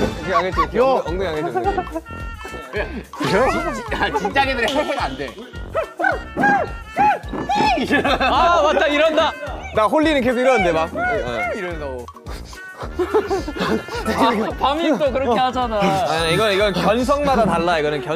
이렇게 안 했지. 이렇게 엉덩이, 엉덩이 안 했지. 아, 진짜리들의 해가 안 돼. 아 맞다 이런다. 나 홀리는 계속 이러는데 막. 이러면서. 아, 밤이 또 그렇게 하잖아. 아니 이건 이건 견성마다 달라. 이거는 견.